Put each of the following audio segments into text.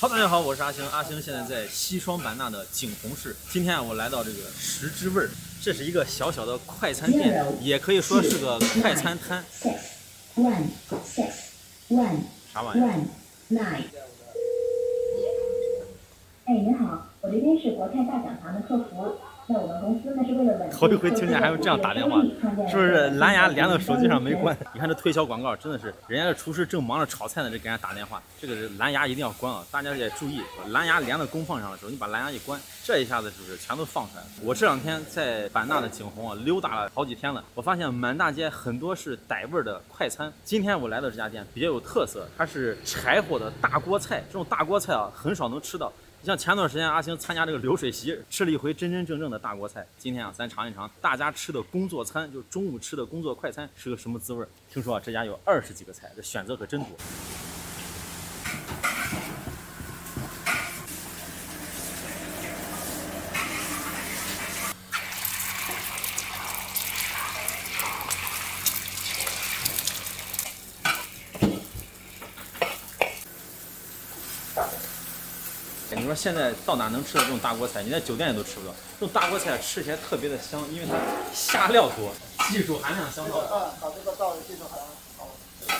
好，大家好，我是阿星。阿星现在在西双版纳的景洪市。今天啊，我来到这个食之味儿，这是一个小小的快餐店，也可以说是个快餐摊。啥玩意儿。哎，您好，我这边是国泰大讲堂的客服。头一回听见还有这样打电话，是不是蓝牙连到手机上没关？你看这推销广告真的是，人家这厨师正忙着炒菜呢，这给人家打电话，这个是蓝牙一定要关啊！大家也注意，蓝牙连到功放上的时候，你把蓝牙一关，这一下子是不是全都放出来了？我这两天在版纳的景洪啊溜达了好几天了，我发现满大街很多是傣味儿的快餐。今天我来到这家店比较有特色，它是柴火的大锅菜，这种大锅菜啊很少能吃到。你像前段时间阿星参加这个流水席，吃了一回真真正正的大锅菜。今天啊，咱尝一尝大家吃的工作餐，就中午吃的工作快餐是个什么滋味儿？听说啊，这家有二十几个菜，这选择可真多。说现在到哪能吃到这种大锅菜？你在酒店里都吃不到。这种大锅菜吃起来特别的香，因为它下料多，技术含量相当高。啊，搞这个灶的技术很好。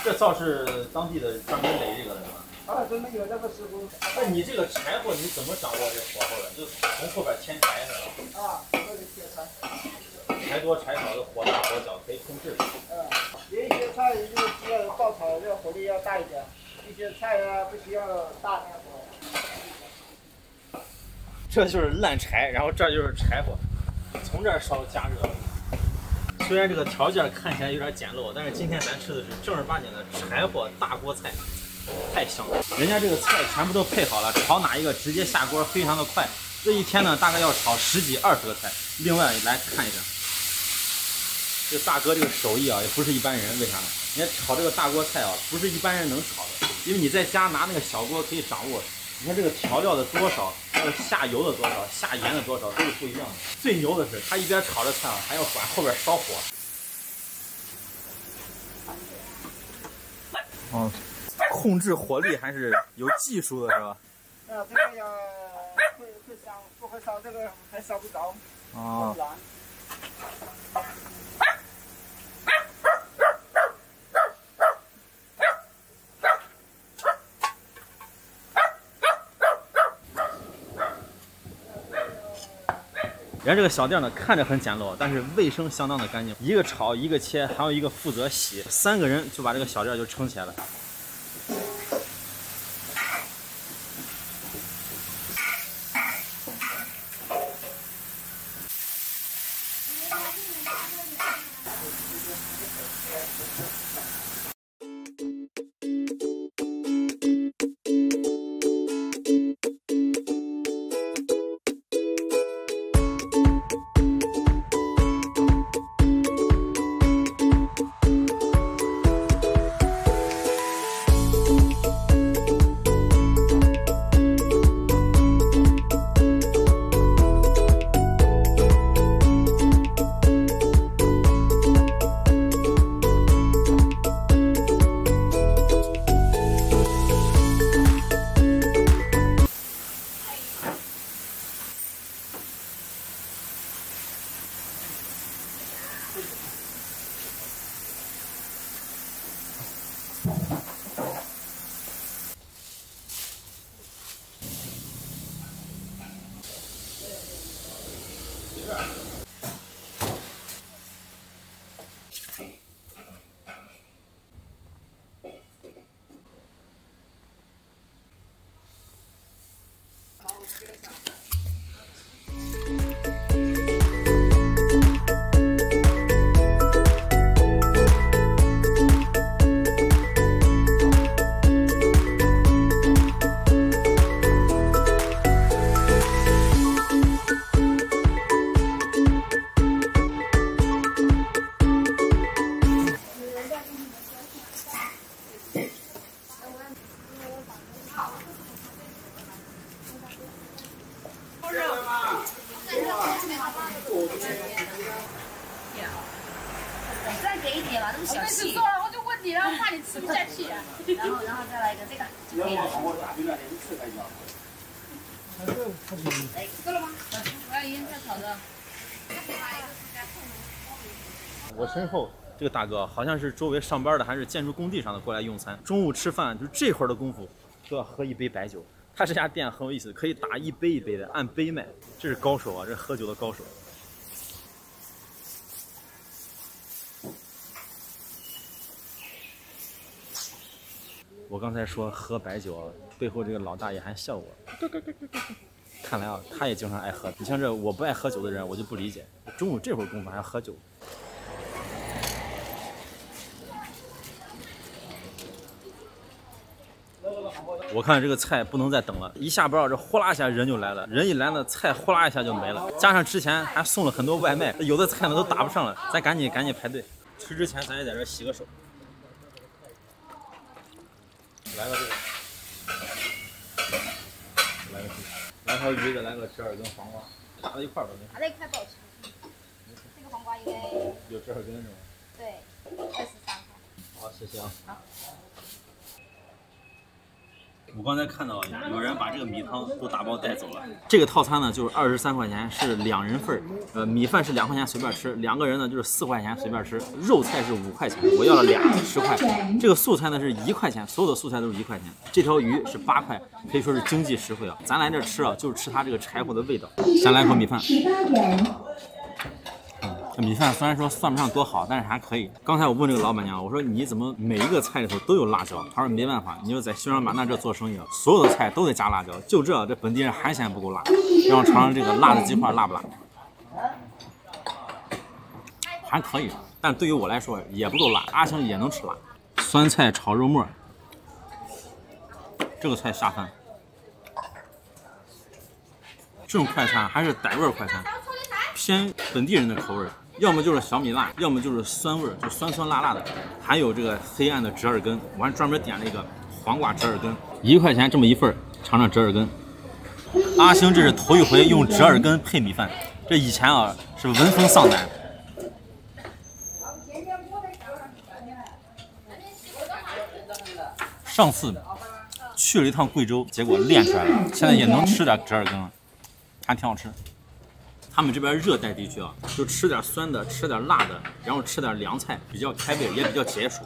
这灶是当地的专门垒这个的是吧？啊，专门有那个师傅。那你这个柴火你怎么掌握这火候的？就从后边添柴是吧？啊，这里贴柴。柴多柴少的火大火小可以控制。嗯，有一些菜就是需要爆炒，要火力要大一点；一些菜啊不需要大那火。这就是烂柴，然后这就是柴火，从这儿烧加热。虽然这个条件看起来有点简陋，但是今天咱吃的是正儿八经的柴火大锅菜，太香了。人家这个菜全部都配好了，炒哪一个直接下锅，非常的快。这一天呢，大概要炒十几二十个菜。另外来看一下，这大哥这个手艺啊，也不是一般人。为啥呢？人家炒这个大锅菜啊，不是一般人能炒的，因为你在家拿那个小锅可以掌握。你看这个调料的多少，还有下油的多少，下盐的多少都是不一样的。最牛的是，他一边炒着菜啊，还要管后边烧火。哦，控制火力还是有技术的，是吧？啊，这个要会会烧，不会烧这个还烧不着。哦。人家这个小店呢，看着很简陋，但是卫生相当的干净。一个炒，一个切，还有一个负责洗，三个人就把这个小店就撑起来了。好，谢谢。你了，怕你吃不下去啊。然后，然后再来一个这个就可以了。哎，够了吗？我要腌菜炒的。我身后这个大哥好像是周围上班的，还是建筑工地上的过来用餐。中午吃饭就这会儿的功夫，都要喝一杯白酒。他这家店很有意思，可以打一杯一杯的按杯卖，这是高手啊，这是喝酒的高手。我刚才说喝白酒，背后这个老大爷还笑我。看来啊，他也经常爱喝。你像这我不爱喝酒的人，我就不理解，中午这会儿功夫还要喝酒。我看这个菜不能再等了，一下班这呼啦一下人就来了，人一来呢，菜呼啦一下就没了。加上之前还送了很多外卖，有的菜呢都打不上了，咱赶紧赶紧排队。吃之前咱也在这洗个手。来个。这个，来个。这个，来条鱼，再来个。折耳根黄瓜，打在一块儿吧。打在一块不好吃。这个。黄瓜应该有折耳根是吗？对，二十三块。好，谢谢啊。好我刚才看到有人把这个米汤都打包带走了。这个套餐呢就是二十三块钱，是两人份儿。呃，米饭是两块钱随便吃，两个人呢就是四块钱随便吃。肉菜是五块钱，我要了俩，十块。这个素菜呢是一块钱，所有的素菜都是一块钱。这条鱼是八块，可以说是经济实惠啊。咱来这吃啊，就是吃它这个柴火的味道。先来口米饭。十八元。米饭虽然说算不上多好，但是还可以。刚才我问这个老板娘，我说你怎么每一个菜里头都有辣椒？她说没办法，你说在西双版纳这做生意，所有的菜都得加辣椒，就这这本地人还嫌不够辣。让我尝尝这个辣的鸡块辣不辣？还可以，但对于我来说也不够辣。阿星也能吃辣。酸菜炒肉末，这个菜下饭。这种快餐还是傣味快餐，偏本地人的口味。要么就是小米辣，要么就是酸味儿，就酸酸辣辣的。还有这个黑暗的折耳根，我还专门点了一个黄瓜折耳根，一块钱这么一份儿，尝尝折耳根。阿星这是头一回用折耳根配米饭，这以前啊是闻风丧胆。上次去了一趟贵州，结果练出来了，现在也能吃点折耳根了，还挺好吃。他们这边热带地区啊，就吃点酸的，吃点辣的，然后吃点凉菜，比较开胃，也比较解暑。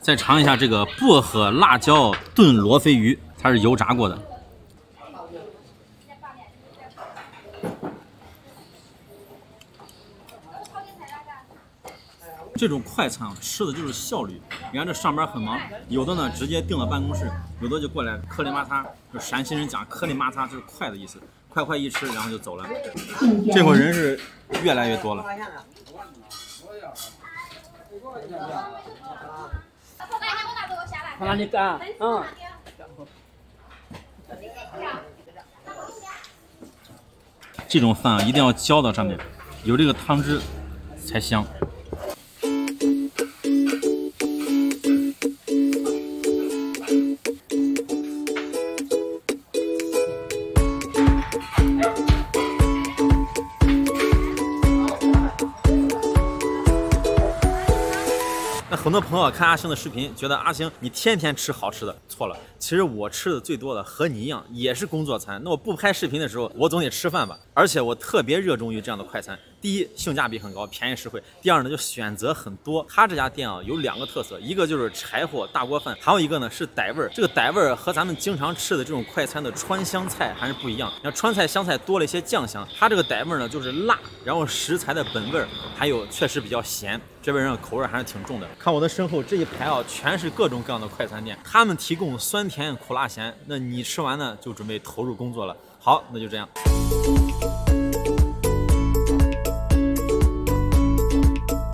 再尝一下这个薄荷辣椒炖罗非鱼，它是油炸过的。这种快餐啊，吃的就是效率。你看这上班很忙，有的呢直接订了办公室，有的就过来磕里麻擦。就陕西人讲磕里麻擦就是快的意思，快快一吃，然后就走了。这会儿人是越来越多了。看哪里干？嗯。这种饭啊，一定要浇到上面，有这个汤汁才香。多朋友看阿星的视频，觉得阿星你天天吃好吃的，错了。其实我吃的最多的和你一样，也是工作餐。那我不拍视频的时候，我总得吃饭吧。而且我特别热衷于这样的快餐。第一，性价比很高，便宜实惠；第二呢，就选择很多。他这家店啊，有两个特色，一个就是柴火大锅饭，还有一个呢是傣味儿。这个傣味儿和咱们经常吃的这种快餐的川湘菜还是不一样。那川菜、湘菜多了一些酱香，它这个傣味儿呢就是辣，然后食材的本味儿，还有确实比较咸。这边人口味还是挺重的。看我的身后这一排啊，全是各种各样的快餐店，他们提供酸甜苦辣咸。那你吃完呢，就准备投入工作了。好，那就这样。